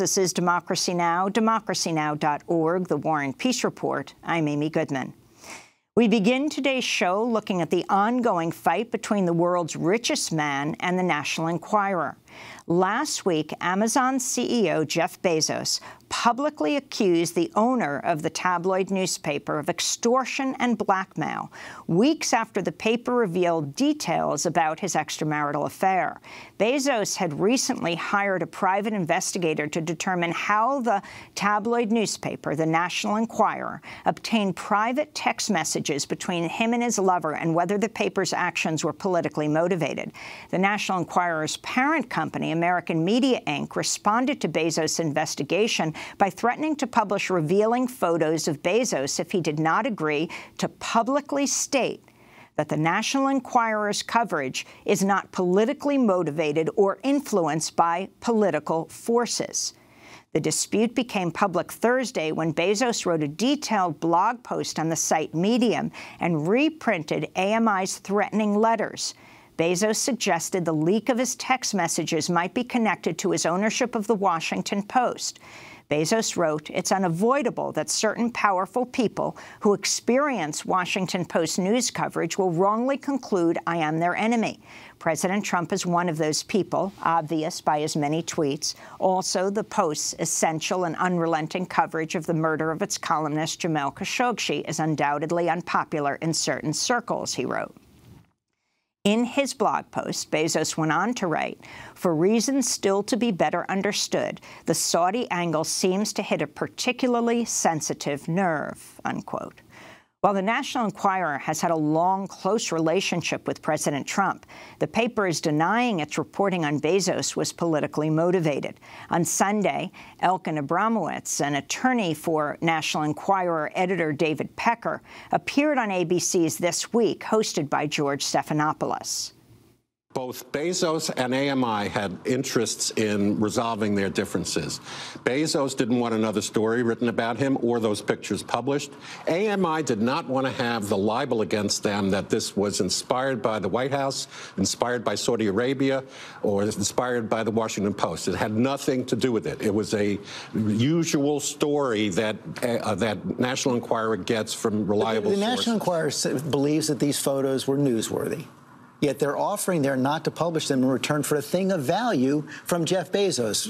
This is Democracy Now!, democracynow.org, The War and Peace Report. I'm Amy Goodman. We begin today's show looking at the ongoing fight between the world's richest man and the National Enquirer. Last week, Amazon CEO Jeff Bezos publicly accused the owner of the tabloid newspaper of extortion and blackmail, weeks after the paper revealed details about his extramarital affair. Bezos had recently hired a private investigator to determine how the tabloid newspaper, the National Enquirer, obtained private text messages between him and his lover and whether the paper's actions were politically motivated. The National Enquirer's parent company, American Media Inc., responded to Bezos' investigation by threatening to publish revealing photos of Bezos if he did not agree to publicly state that the National Enquirer's coverage is not politically motivated or influenced by political forces. The dispute became public Thursday when Bezos wrote a detailed blog post on the site Medium and reprinted AMI's threatening letters. Bezos suggested the leak of his text messages might be connected to his ownership of The Washington Post. Bezos wrote, it's unavoidable that certain powerful people who experience Washington Post news coverage will wrongly conclude I am their enemy. President Trump is one of those people, obvious by his many tweets. Also, the Post's essential and unrelenting coverage of the murder of its columnist Jamal Khashoggi is undoubtedly unpopular in certain circles, he wrote. In his blog post, Bezos went on to write, for reasons still to be better understood, the Saudi angle seems to hit a particularly sensitive nerve, unquote. While the National Enquirer has had a long, close relationship with President Trump, the paper is denying its reporting on Bezos was politically motivated. On Sunday, Elkan Abramowitz, an attorney for National Enquirer editor David Pecker, appeared on ABC's This Week, hosted by George Stephanopoulos. Both Bezos and AMI had interests in resolving their differences. Bezos didn't want another story written about him or those pictures published. AMI did not want to have the libel against them that this was inspired by the White House, inspired by Saudi Arabia, or inspired by the Washington Post. It had nothing to do with it. It was a usual story that uh, that National Enquirer gets from reliable the, the sources. National Enquirer believes that these photos were newsworthy. Yet they're offering there not to publish them in return for a thing of value from Jeff Bezos,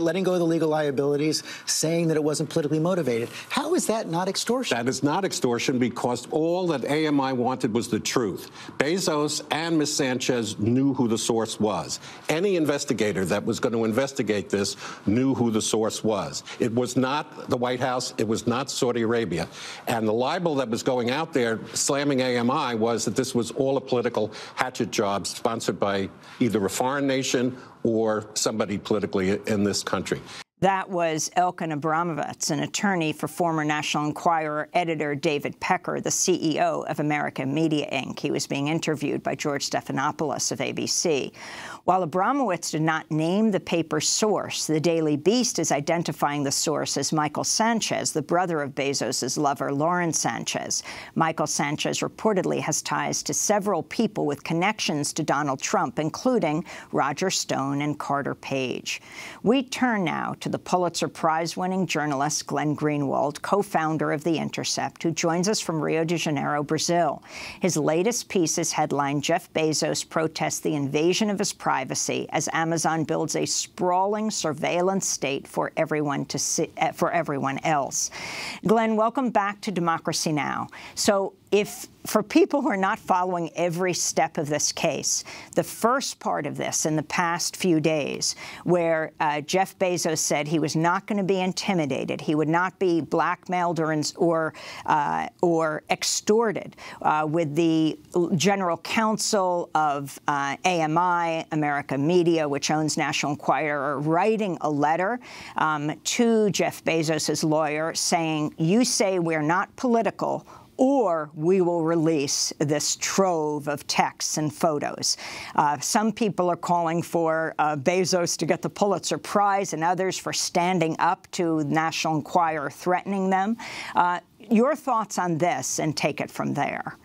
letting go of the legal liabilities, saying that it wasn't politically motivated. How is that not extortion? That is not extortion because all that AMI wanted was the truth. Bezos and Ms. Sanchez knew who the source was. Any investigator that was going to investigate this knew who the source was. It was not the White House. It was not Saudi Arabia. And the libel that was going out there slamming AMI was that this was all a political political hatchet job sponsored by either a foreign nation or somebody politically in this country. That was Elkan Abramowitz, an attorney for former National Enquirer editor David Pecker, the CEO of American Media Inc. He was being interviewed by George Stephanopoulos of ABC. While Abramowitz did not name the paper's source, the Daily Beast is identifying the source as Michael Sanchez, the brother of Bezos' lover, Lauren Sanchez. Michael Sanchez reportedly has ties to several people with connections to Donald Trump, including Roger Stone and Carter Page. We turn now to the Pulitzer Prize-winning journalist Glenn Greenwald, co-founder of The Intercept, who joins us from Rio de Janeiro, Brazil. His latest piece is headlined, Jeff Bezos protests the invasion of his privacy privacy as Amazon builds a sprawling surveillance state for everyone to see, eh, for everyone else. Glenn, welcome back to Democracy Now! So if for people who are not following every step of this case, the first part of this in the past few days, where uh, Jeff Bezos said he was not going to be intimidated, he would not be blackmailed or or, uh, or extorted, uh, with the general counsel of AMI, uh, America Media, which owns National Enquirer, writing a letter um, to Jeff Bezos' lawyer saying, you say we're not political, or we will release this trove of texts and photos. Uh, some people are calling for uh, Bezos to get the Pulitzer Prize and others for standing up to National Enquirer threatening them. Uh, your thoughts on this and take it from there.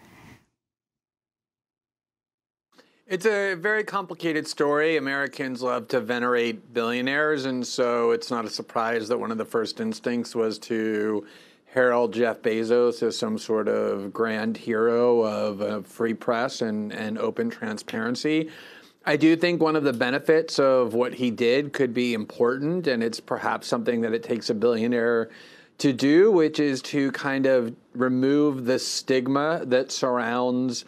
It's a very complicated story. Americans love to venerate billionaires, and so it's not a surprise that one of the first instincts was to herald Jeff Bezos as some sort of grand hero of a free press and, and open transparency. I do think one of the benefits of what he did could be important, and it's perhaps something that it takes a billionaire to do, which is to kind of remove the stigma that surrounds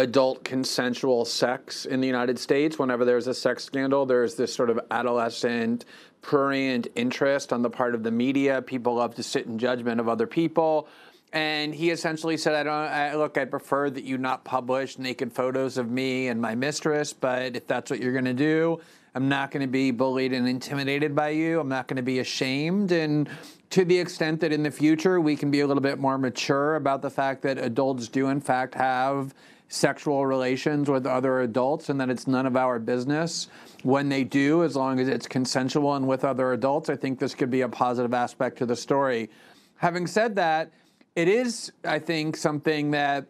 adult consensual sex in the United States. Whenever there's a sex scandal, there's this sort of adolescent, prurient interest on the part of the media. People love to sit in judgment of other people. And he essentially said, "I don't I, look. I prefer that you not publish naked photos of me and my mistress. But if that's what you're going to do, I'm not going to be bullied and intimidated by you. I'm not going to be ashamed. And to the extent that in the future we can be a little bit more mature about the fact that adults do in fact have sexual relations with other adults and that it's none of our business when they do, as long as it's consensual and with other adults. I think this could be a positive aspect to the story. Having said that, it is, I think, something that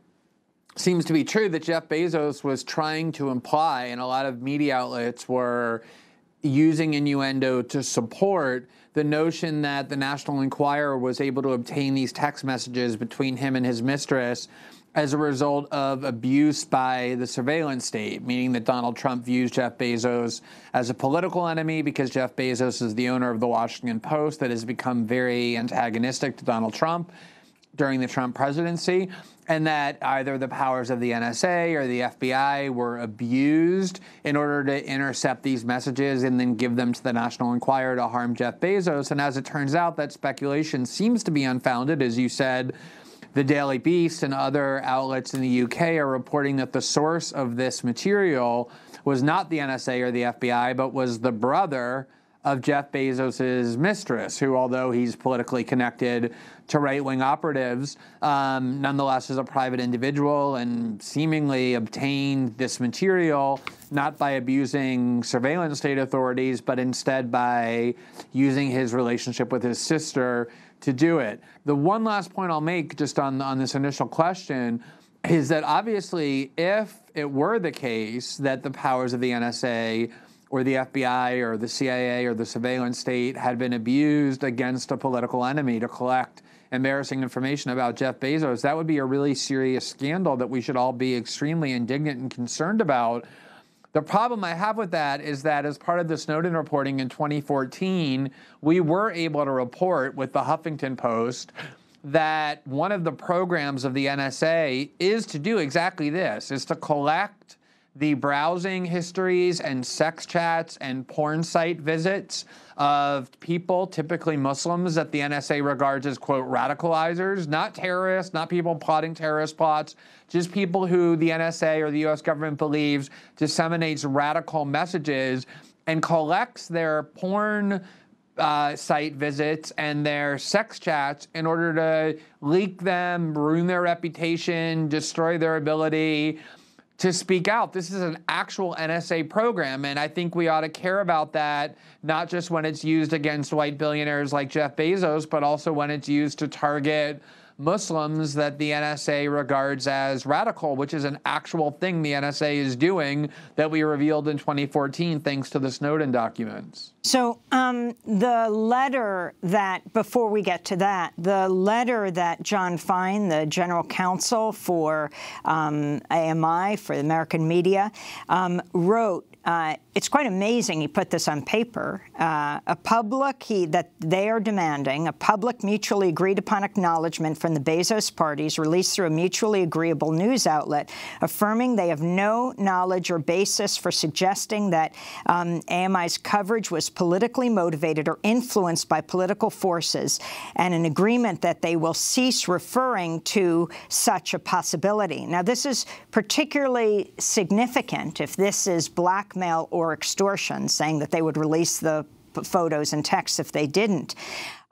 seems to be true that Jeff Bezos was trying to imply, and a lot of media outlets were using innuendo to support the notion that the National Enquirer was able to obtain these text messages between him and his mistress as a result of abuse by the surveillance state, meaning that Donald Trump views Jeff Bezos as a political enemy because Jeff Bezos is the owner of the Washington Post that has become very antagonistic to Donald Trump during the Trump presidency, and that either the powers of the NSA or the FBI were abused in order to intercept these messages and then give them to the National Enquirer to harm Jeff Bezos. And as it turns out, that speculation seems to be unfounded, as you said the Daily Beast and other outlets in the UK are reporting that the source of this material was not the NSA or the FBI, but was the brother of Jeff Bezos' mistress, who, although he's politically connected to right wing operatives, um, nonetheless is a private individual and seemingly obtained this material not by abusing surveillance state authorities, but instead by using his relationship with his sister to do it. The one last point I'll make just on, on this initial question is that obviously, if it were the case that the powers of the NSA or the FBI or the CIA or the surveillance state had been abused against a political enemy to collect embarrassing information about Jeff Bezos, that would be a really serious scandal that we should all be extremely indignant and concerned about. The problem I have with that is that as part of the Snowden reporting in 2014, we were able to report with the Huffington Post that one of the programs of the NSA is to do exactly this, is to collect the browsing histories and sex chats and porn site visits of people, typically Muslims, that the NSA regards as, quote, radicalizers, not terrorists, not people plotting terrorist plots, just people who the NSA or the US government believes disseminates radical messages and collects their porn uh, site visits and their sex chats in order to leak them, ruin their reputation, destroy their ability to speak out. This is an actual NSA program, and I think we ought to care about that, not just when it's used against white billionaires like Jeff Bezos, but also when it's used to target Muslims that the NSA regards as radical, which is an actual thing the NSA is doing that we revealed in 2014 thanks to the Snowden documents. So um, the letter that, before we get to that, the letter that Jon Fine, the general counsel for um, AMI, for the American media, um, wrote uh, it's quite amazing he put this on paper. Uh, a public, he, that they are demanding, a public mutually agreed upon acknowledgement from the Bezos parties released through a mutually agreeable news outlet, affirming they have no knowledge or basis for suggesting that um, AMI's coverage was politically motivated or influenced by political forces, and an agreement that they will cease referring to such a possibility. Now, this is particularly significant if this is blackmail or or extortion, saying that they would release the photos and texts if they didn't.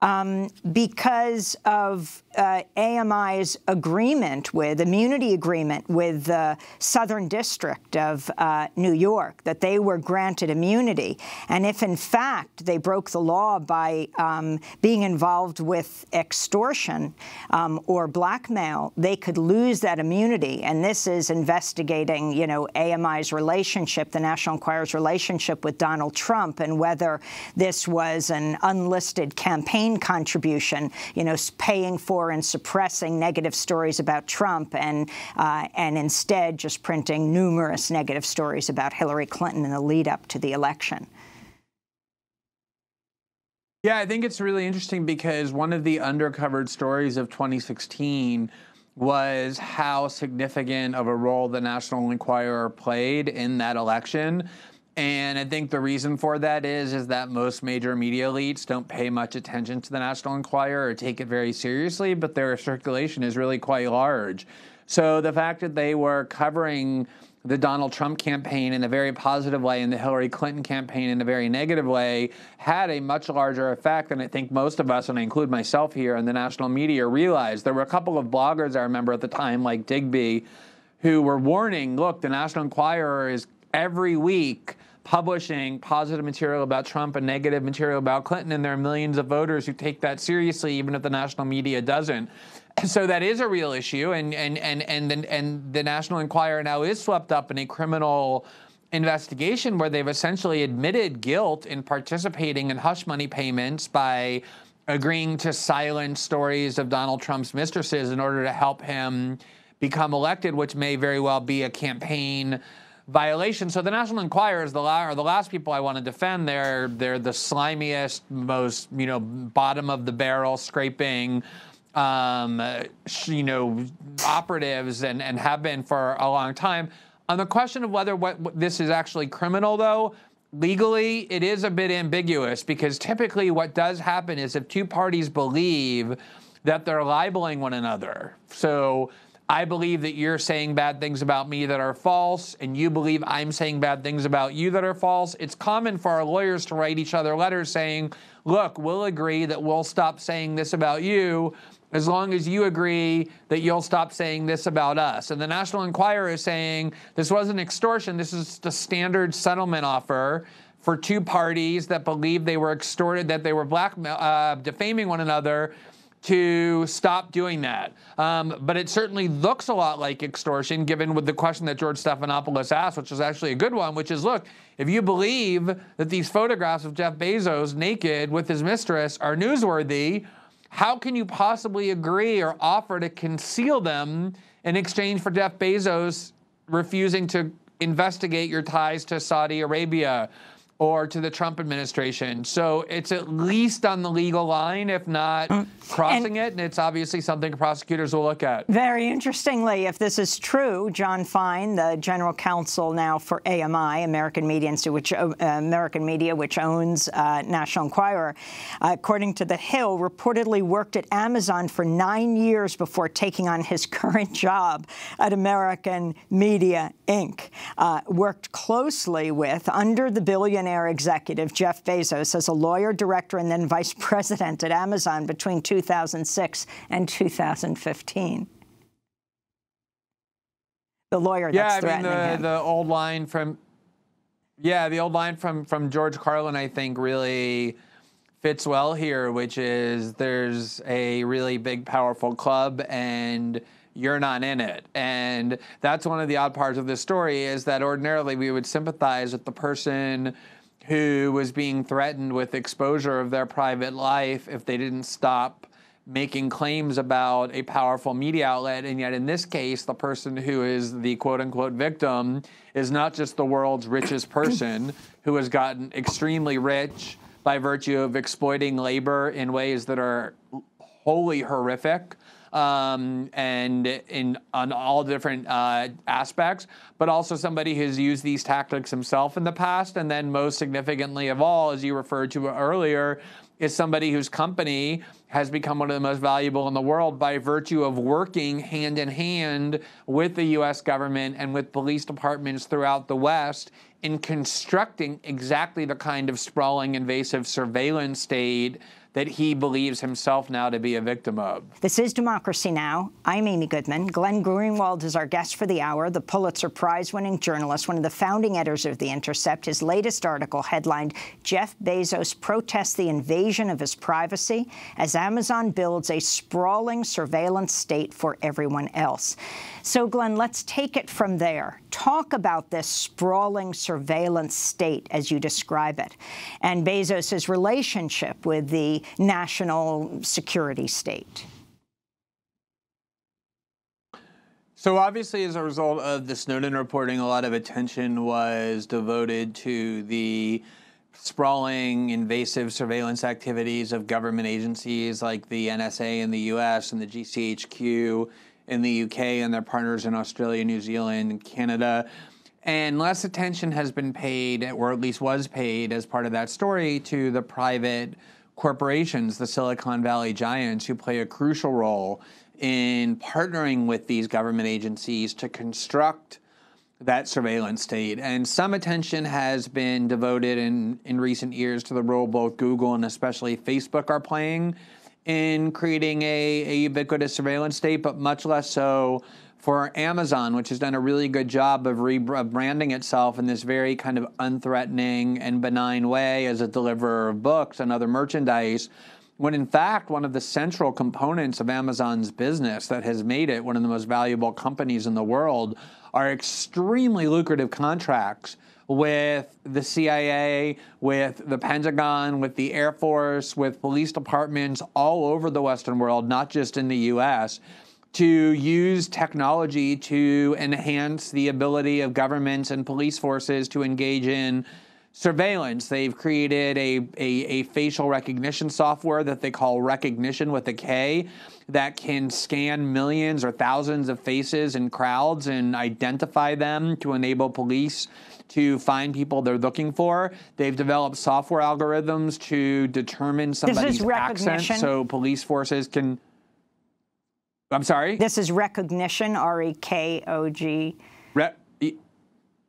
Um, because of uh, AMI's agreement with, immunity agreement with the Southern District of uh, New York, that they were granted immunity. And if, in fact, they broke the law by um, being involved with extortion um, or blackmail, they could lose that immunity. And this is investigating, you know, AMI's relationship, the National Enquirer's relationship with Donald Trump, and whether this was an unlisted campaign contribution, you know, paying for and suppressing negative stories about Trump and, uh, and instead just printing numerous negative stories about Hillary Clinton in the lead up to the election. Yeah, I think it's really interesting because one of the undercovered stories of 2016 was how significant of a role the National Enquirer played in that election. And I think the reason for that is is that most major media elites don't pay much attention to the National Enquirer or take it very seriously, but their circulation is really quite large. So the fact that they were covering the Donald Trump campaign in a very positive way and the Hillary Clinton campaign in a very negative way had a much larger effect than I think most of us, and I include myself here, in the national media realized. There were a couple of bloggers I remember at the time, like Digby, who were warning look, the National Enquirer is every week publishing positive material about Trump and negative material about Clinton, and there are millions of voters who take that seriously, even if the national media doesn't. So that is a real issue, and and and and the, and the National Enquirer now is swept up in a criminal investigation where they've essentially admitted guilt in participating in hush money payments by agreeing to silence stories of Donald Trump's mistresses in order to help him become elected, which may very well be a campaign violation. So the National Enquirer is the, la- the last people I want to defend. They're they're the slimiest, most you know bottom of the barrel scraping. Um, you know, operatives and, and have been for a long time. On the question of whether what, what this is actually criminal, though, legally it is a bit ambiguous because typically what does happen is if two parties believe that they're libeling one another. So I believe that you're saying bad things about me that are false, and you believe I'm saying bad things about you that are false. It's common for our lawyers to write each other letters saying, look, we'll agree that we'll stop saying this about you as long as you agree that you'll stop saying this about us. And the National Enquirer is saying this wasn't extortion, this is the standard settlement offer for two parties that believe they were extorted, that they were black, uh, defaming one another to stop doing that. Um, but it certainly looks a lot like extortion, given with the question that George Stephanopoulos asked, which is actually a good one, which is look, if you believe that these photographs of Jeff Bezos naked with his mistress are newsworthy, how can you possibly agree or offer to conceal them in exchange for Jeff Bezos refusing to investigate your ties to Saudi Arabia? Or to the Trump administration. So it's at least on the legal line, if not mm. crossing and it. And it's obviously something prosecutors will look at. Very interestingly, if this is true, Jon Fine, the general counsel now for AMI, American Media Institute, which uh, American Media, which owns uh, National Enquirer, uh, according to The Hill, reportedly worked at Amazon for nine years before taking on his current job at American Media Inc. Uh, worked closely with, under the billionaire billionaire executive Jeff Bezos as a lawyer, director, and then vice president at Amazon between 2006 and 2015. The lawyer yeah, that's I mean the, him. the old line from yeah, the old line from from George Carlin, I think, really fits well here, which is there's a really big, powerful club and you're not in it. And that's one of the odd parts of this story is that ordinarily we would sympathize with the person who was being threatened with exposure of their private life if they didn't stop making claims about a powerful media outlet. And yet, in this case, the person who is the quote unquote victim is not just the world's richest person who has gotten extremely rich by virtue of exploiting labor in ways that are wholly horrific um, and in on all different uh, aspects, but also somebody who's used these tactics himself in the past, and then most significantly of all, as you referred to earlier, is somebody whose company has become one of the most valuable in the world by virtue of working hand in hand with the US government and with police departments throughout the West in constructing exactly the kind of sprawling invasive surveillance state that he believes himself now to be a victim of. This is Democracy Now! I'm Amy Goodman. Glenn Greenwald is our guest for the hour, the Pulitzer Prize-winning journalist, one of the founding editors of The Intercept. His latest article headlined, Jeff Bezos protests the invasion of his privacy as Amazon builds a sprawling surveillance state for everyone else. So, Glenn, let's take it from there. Talk about this sprawling surveillance state, as you describe it, and Bezos's relationship with the national security state. So obviously, as a result of the Snowden reporting, a lot of attention was devoted to the sprawling, invasive surveillance activities of government agencies like the NSA in the U.S. and the GCHQ in the UK and their partners in Australia, New Zealand, Canada. And less attention has been paid, or at least was paid as part of that story, to the private corporations, the Silicon Valley giants, who play a crucial role in partnering with these government agencies to construct that surveillance state. And some attention has been devoted in, in recent years to the role both Google and especially Facebook are playing in creating a, a ubiquitous surveillance state, but much less so for Amazon, which has done a really good job of rebranding itself in this very kind of unthreatening and benign way as a deliverer of books and other merchandise, when in fact, one of the central components of Amazon's business that has made it one of the most valuable companies in the world are extremely lucrative contracts with the CIA, with the Pentagon, with the Air Force, with police departments all over the Western world, not just in the US, to use technology to enhance the ability of governments and police forces to engage in surveillance. They've created a, a, a, facial recognition software that they call Rekognition with a K that can scan millions or thousands of faces in crowds and identify them to enable police to find people they're looking for. They've developed software algorithms to determine somebody's accent so police forces can. I'm sorry? This is Rekognition, R E K O G. Re-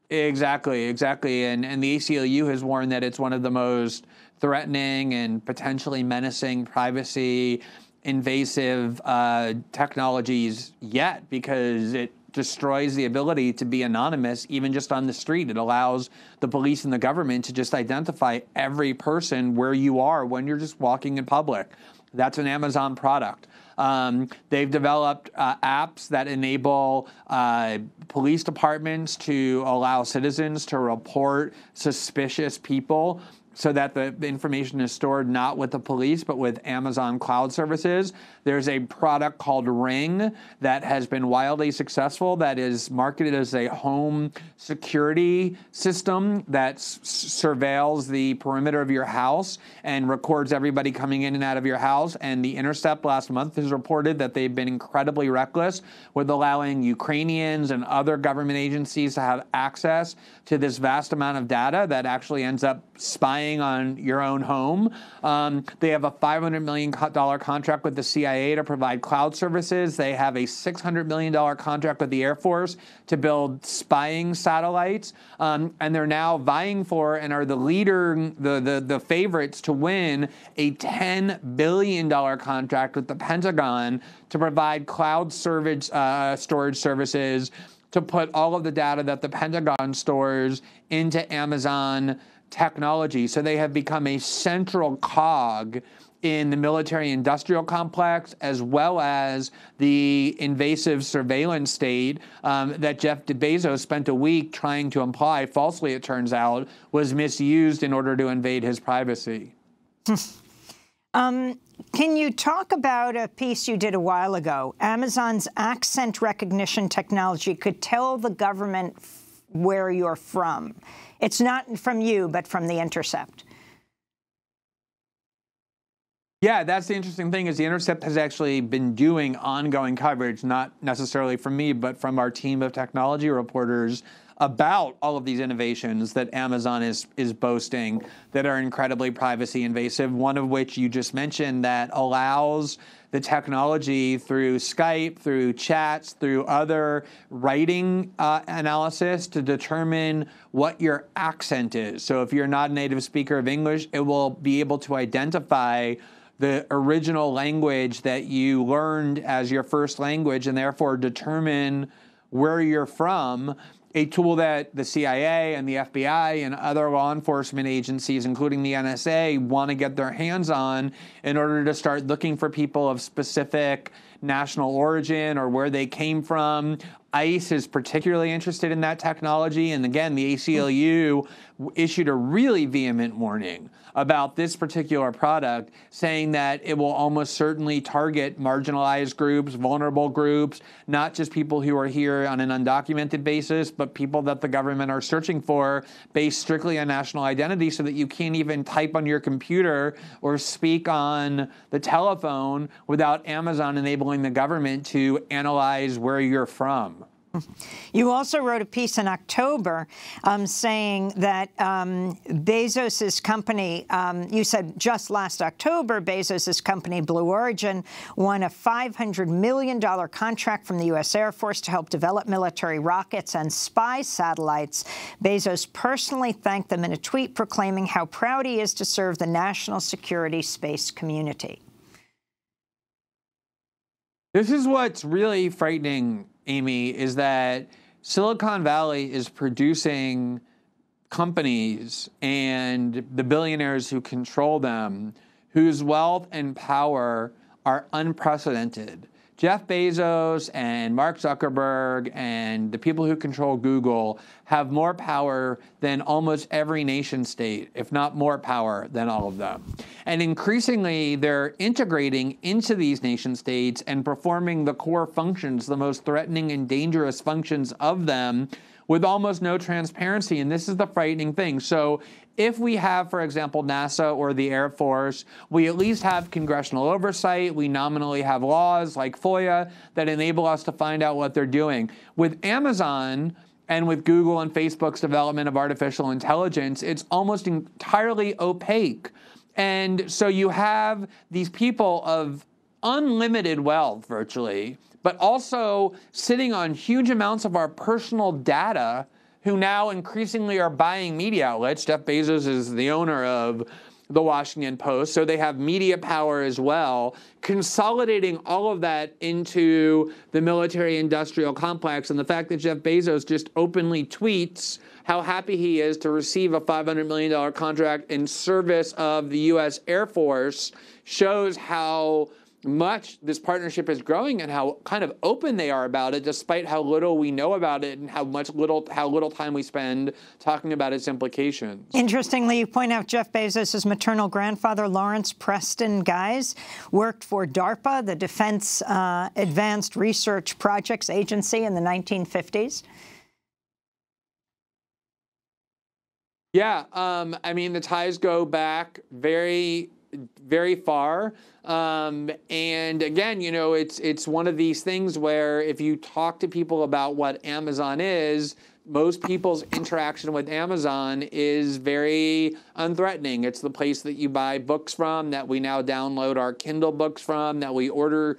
exactly, exactly. And, and the ACLU has warned that it's one of the most threatening and potentially menacing privacy invasive uh, technologies yet because it destroys the ability to be anonymous even just on the street. It allows the police and the government to just identify every person where you are when you're just walking in public. That's an Amazon product. Um, they've developed uh, apps that enable uh, police departments to allow citizens to report suspicious people so that the information is stored not with the police, but with Amazon Cloud Services. There's a product called Ring that has been wildly successful that is marketed as a home security system that s- surveils the perimeter of your house and records everybody coming in and out of your house. And The Intercept last month has reported that they've been incredibly reckless with allowing Ukrainians and other government agencies to have access to this vast amount of data that actually ends up spying on your own home. Um, they have a $500 million contract with the CIA to provide cloud services. They have a $600 million contract with the Air Force to build spying satellites. Um, and they're now vying for and are the leader, the, the, the favorites to win a $10 billion contract with the Pentagon to provide cloud service, uh, storage services to put all of the data that the Pentagon stores into Amazon technology. So they have become a central cog in the military industrial complex as well as the invasive surveillance state um, that Jeff Bezos spent a week trying to imply, falsely it turns out, was misused in order to invade his privacy. um, can you talk about a piece you did a while ago? Amazon's accent recognition technology could tell the government where you're from. It's not from you, but from The Intercept. Yeah, that's the interesting thing is The Intercept has actually been doing ongoing coverage, not necessarily from me, but from our team of technology reporters about all of these innovations that Amazon is is boasting that are incredibly privacy invasive. One of which you just mentioned that allows the technology through Skype, through chats, through other writing uh, analysis to determine what your accent is. So if you're not a native speaker of English, it will be able to identify the original language that you learned as your first language and therefore determine where you're from a tool that the CIA and the FBI and other law enforcement agencies, including the NSA, want to get their hands on in order to start looking for people of specific national origin or where they came from. ICE is particularly interested in that technology. And again, the ACLU issued a really vehement warning about this particular product, saying that it will almost certainly target marginalized groups, vulnerable groups, not just people who are here on an undocumented basis, but people that the government are searching for based strictly on national identity so that you can't even type on your computer or speak on the telephone without Amazon enabling the government to analyze where you're from. You also wrote a piece in October um, saying that um, Bezos's company, um, you said just last October, Bezos's company Blue Origin won a $500 million contract from the U.S. Air Force to help develop military rockets and spy satellites. Bezos personally thanked them in a tweet proclaiming how proud he is to serve the national security space community. This is what's really frightening Amy, is that Silicon Valley is producing companies and the billionaires who control them whose wealth and power are unprecedented. Jeff Bezos and Mark Zuckerberg and the people who control Google have more power than almost every nation state, if not more power than all of them. And increasingly, they're integrating into these nation states and performing the core functions, the most threatening and dangerous functions of them with almost no transparency. And this is the frightening thing. So if we have, for example, NASA or the Air Force, we at least have congressional oversight. We nominally have laws like FOIA that enable us to find out what they're doing. With Amazon, and with Google and Facebook's development of artificial intelligence, it's almost entirely opaque. And so you have these people of unlimited wealth virtually, but also sitting on huge amounts of our personal data who now increasingly are buying media outlets. Jeff Bezos is the owner of the Washington Post, so they have media power as well, consolidating all of that into the military industrial complex. And the fact that Jeff Bezos just openly tweets how happy he is to receive a $500 million contract in service of the U.S. Air Force shows how much this partnership is growing and how kind of open they are about it, despite how little we know about it and how much little how little time we spend talking about its implications. Interestingly, you point out Jeff Bezos' maternal grandfather, Lawrence Preston Gise, worked for DARPA, the Defense uh, Advanced Research Projects Agency, in the 1950s. Yeah, um, I mean the ties go back very very far. Um, and again, you know, it's it's one of these things where if you talk to people about what Amazon is, most people's interaction with Amazon is very unthreatening. It's the place that you buy books from, that we now download our Kindle books from, that we order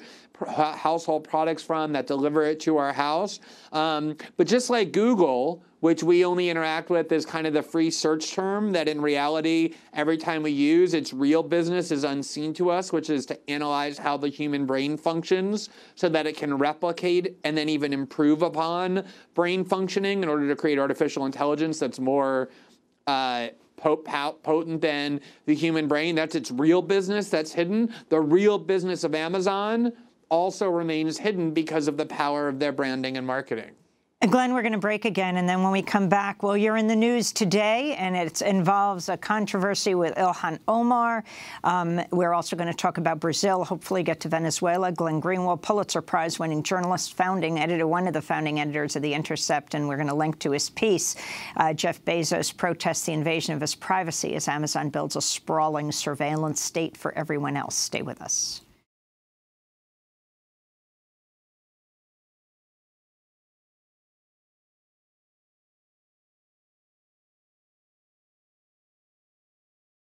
household products from, that deliver it to our house. Um, but just like Google, which we only interact with as kind of the free search term that in reality, every time we use, its real business is unseen to us, which is to analyze how the human brain functions so that it can replicate and then even improve upon brain functioning in order to create artificial intelligence that's more uh, potent than the human brain. That's its real business that's hidden. The real business of Amazon also remains hidden because of the power of their branding and marketing. Glenn, we're going to break again, and then when we come back, well, you're in the news today, and it involves a controversy with Ilhan Omar. Um, we're also going to talk about Brazil, hopefully get to Venezuela. Glenn Greenwald, Pulitzer Prize-winning journalist, founding editor, one of the founding editors of The Intercept, and we're going to link to his piece. Uh, Jeff Bezos protests the invasion of his privacy as Amazon builds a sprawling surveillance state for everyone else. Stay with us.